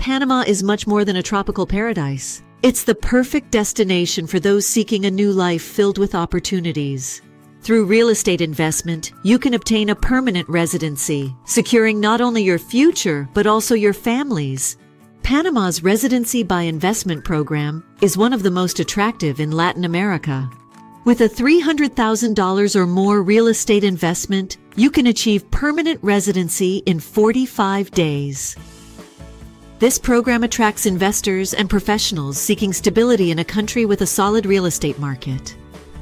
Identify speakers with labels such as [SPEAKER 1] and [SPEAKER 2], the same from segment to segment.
[SPEAKER 1] Panama is much more than a tropical paradise. It's the perfect destination for those seeking a new life filled with opportunities. Through real estate investment, you can obtain a permanent residency, securing not only your future, but also your family's. Panama's Residency by Investment program is one of the most attractive in Latin America. With a $300,000 or more real estate investment, you can achieve permanent residency in 45 days. This program attracts investors and professionals seeking stability in a country with a solid real estate market.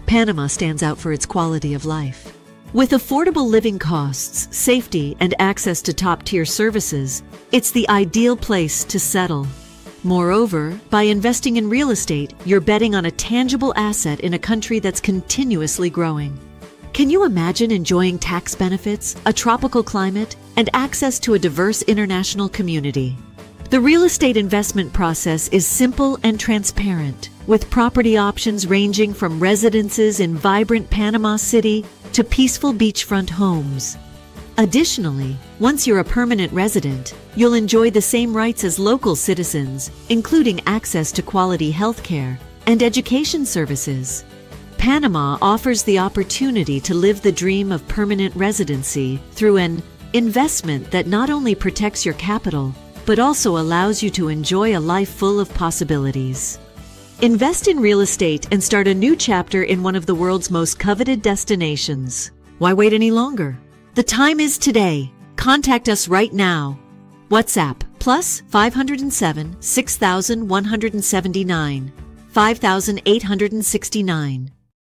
[SPEAKER 1] Panama stands out for its quality of life. With affordable living costs, safety, and access to top tier services, it's the ideal place to settle. Moreover, by investing in real estate, you're betting on a tangible asset in a country that's continuously growing. Can you imagine enjoying tax benefits, a tropical climate, and access to a diverse international community? The real estate investment process is simple and transparent, with property options ranging from residences in vibrant Panama City to peaceful beachfront homes. Additionally, once you're a permanent resident, you'll enjoy the same rights as local citizens, including access to quality health care and education services. Panama offers the opportunity to live the dream of permanent residency through an investment that not only protects your capital, but also allows you to enjoy a life full of possibilities. Invest in real estate and start a new chapter in one of the world's most coveted destinations. Why wait any longer? The time is today. Contact us right now. WhatsApp plus 507 6179 5869.